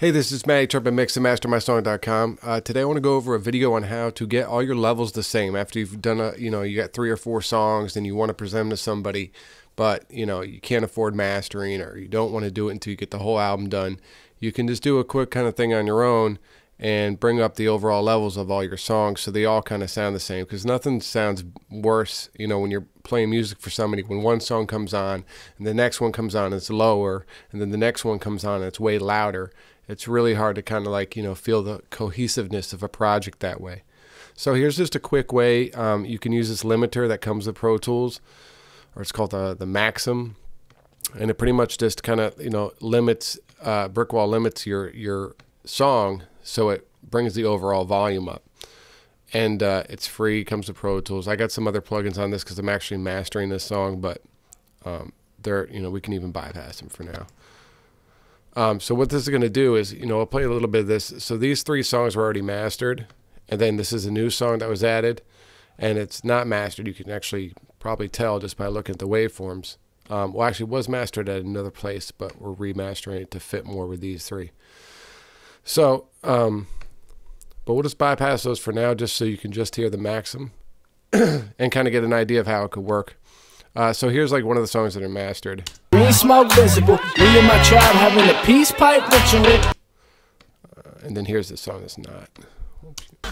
Hey, this is Matty Tripp at MixandMasterMySong.com. Uh, today I want to go over a video on how to get all your levels the same after you've done a, you know, you got three or four songs and you want to present them to somebody, but you know, you can't afford mastering or you don't want to do it until you get the whole album done. You can just do a quick kind of thing on your own and bring up the overall levels of all your songs so they all kind of sound the same because nothing sounds worse you know when you're playing music for somebody when one song comes on and the next one comes on and it's lower and then the next one comes on and it's way louder it's really hard to kind of like you know feel the cohesiveness of a project that way so here's just a quick way um, you can use this limiter that comes with pro tools or it's called the, the maxim and it pretty much just kind of you know limits uh, brick wall limits your your song so it brings the overall volume up. And uh, it's free, comes with Pro Tools. I got some other plugins on this because I'm actually mastering this song, but um, they're you know we can even bypass them for now. Um, so what this is going to do is you know I'll play a little bit of this. So these three songs were already mastered, and then this is a new song that was added, and it's not mastered. You can actually probably tell just by looking at the waveforms. Um, well, actually, was mastered at another place, but we're remastering it to fit more with these three. So, um, but we'll just bypass those for now, just so you can just hear the maxim and kind of get an idea of how it could work. Uh, so here's like one of the songs that are mastered. Green smoke visible. Me and my tribe having a peace pipe ritual. Uh, and then here's the song that's not.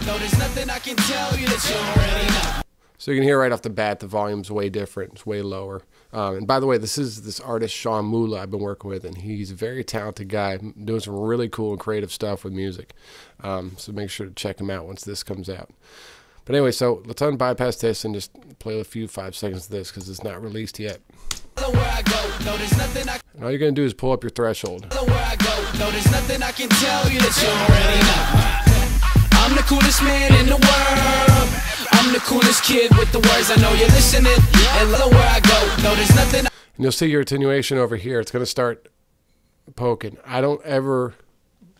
No, there's nothing I can tell you that you already know. So you can hear right off the bat the volume's way different. It's way lower. Um, and by the way, this is this artist Sean Mula I've been working with, and he's a very talented guy, doing some really cool and creative stuff with music. Um, so make sure to check him out once this comes out. But anyway, so let's unbypass this and just play a few five seconds of this because it's not released yet. And all you're gonna do is pull up your threshold. I'm the coolest man in the world. I'm the coolest kid with the words. I know you're listening. And look where I go. No, there's nothing. And you'll see your attenuation over here. It's going to start poking. I don't ever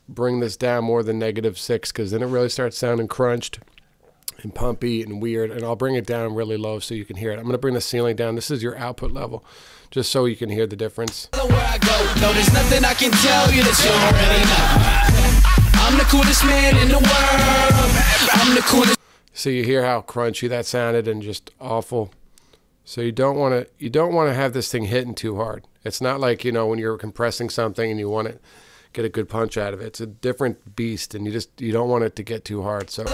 bring this down more than negative six because then it really starts sounding crunched and pumpy and weird. And I'll bring it down really low so you can hear it. I'm going to bring the ceiling down. This is your output level just so you can hear the difference. No, there's nothing I can tell you that you already know. I'm the coolest man in the world. I'm the coolest. So you hear how crunchy that sounded and just awful. So you don't want to you don't want to have this thing hitting too hard. It's not like you know when you're compressing something and you want to get a good punch out of it. It's a different beast, and you just you don't want it to get too hard. So. I'm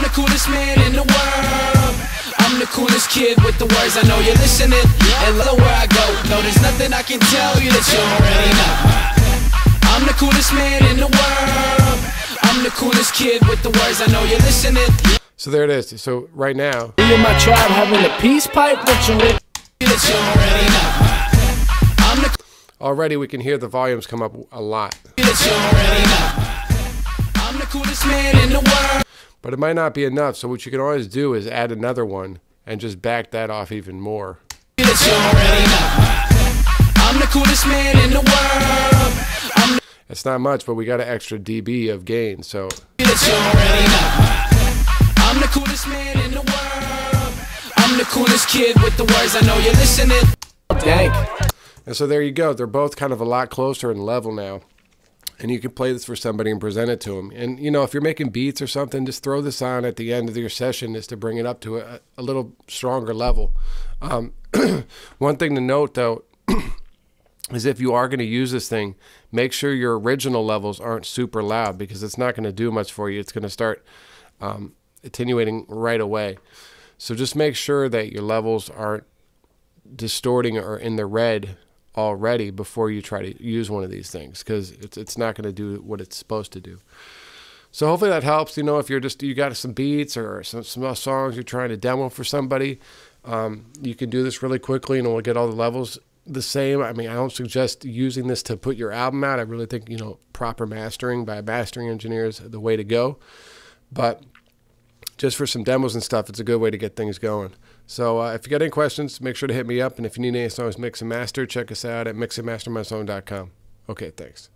the coolest man in the world. I'm the coolest kid with the words. I know you're listening. And look where I go. No, there's nothing I can tell you that you already know. I'm the coolest man in the world. I'm the coolest kid with the words. I know you're listening. So there it is. So right now. Me and my tribe having a peace pipe ritual. Already we can hear the volumes come up a lot. But it might not be enough, so what you can always do is add another one and just back that off even more. It's not much, but we got an extra dB of gain, so. I'm the coolest kid with the words. I know you're listening. And so there you go. They're both kind of a lot closer in level now and you can play this for somebody and present it to them. And you know, if you're making beats or something, just throw this on at the end of your session is to bring it up to a, a little stronger level. Um, one thing to note though is if you are going to use this thing, make sure your original levels aren't super loud because it's not going to do much for you. It's going to start um, attenuating right away. So just make sure that your levels aren't distorting or in the red already before you try to use one of these things because it's, it's not going to do what it's supposed to do. So hopefully that helps. You know, if you're just you got some beats or some, some songs you're trying to demo for somebody, um, you can do this really quickly and we'll get all the levels the same. I mean, I don't suggest using this to put your album out. I really think you know proper mastering by a mastering engineer is the way to go. But just for some demos and stuff, it's a good way to get things going. So uh, if you got any questions, make sure to hit me up. And if you need any songs mix and master, check us out at mixandmastermysong.com. Okay, thanks.